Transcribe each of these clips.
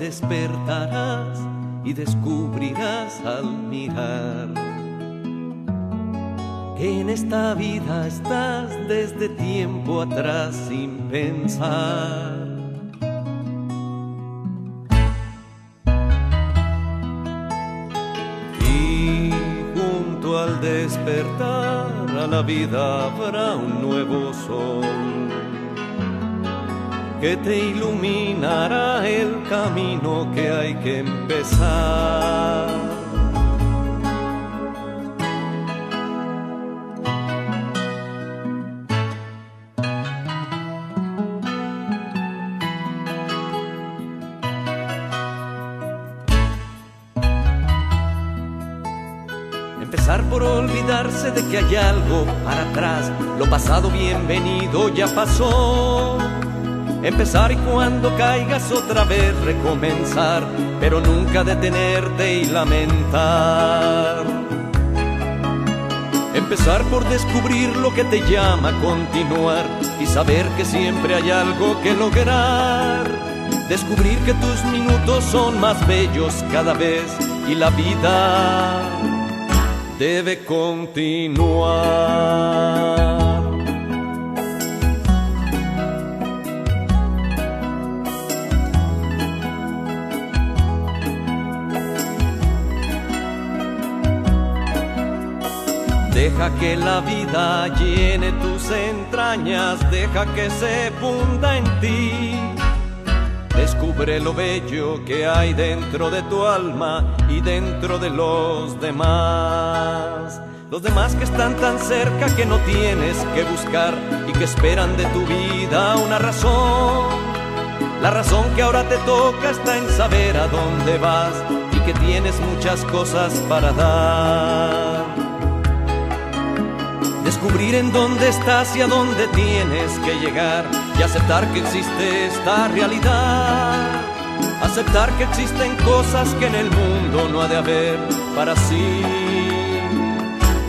despertarás y descubrirás al mirar que en esta vida estás desde tiempo atrás sin pensar. Y junto al despertar a la vida habrá un nuevo sol que te iluminará el camino que hay que empezar. Empezar por olvidarse de que hay algo para atrás, lo pasado bienvenido ya pasó. Empezar y cuando caigas otra vez recomenzar, pero nunca detenerte y lamentar. Empezar por descubrir lo que te llama continuar y saber que siempre hay algo que lograr. Descubrir que tus minutos son más bellos cada vez y la vida debe continuar. Deja que la vida llene tus entrañas, deja que se funda en ti. Descubre lo bello que hay dentro de tu alma y dentro de los demás. Los demás que están tan cerca que no tienes que buscar y que esperan de tu vida una razón. La razón que ahora te toca está en saber a dónde vas y que tienes muchas cosas para dar. Descubrir en dónde estás y a dónde tienes que llegar y aceptar que existe esta realidad. Aceptar que existen cosas que en el mundo no ha de haber para así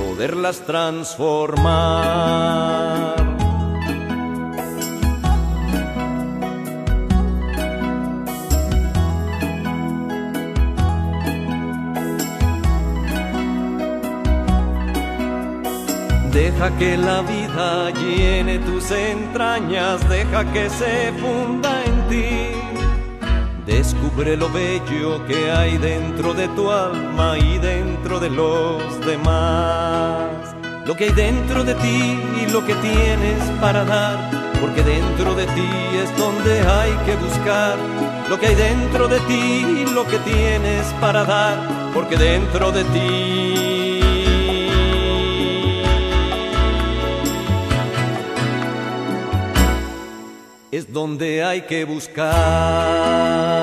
poderlas transformar. Deja que la vida llene tus entrañas, deja que se funda en ti. Descubre lo bello que hay dentro de tu alma y dentro de los demás. Lo que hay dentro de ti y lo que tienes para dar, porque dentro de ti es donde hay que buscar. Lo que hay dentro de ti y lo que tienes para dar, porque dentro de ti es donde hay que buscar.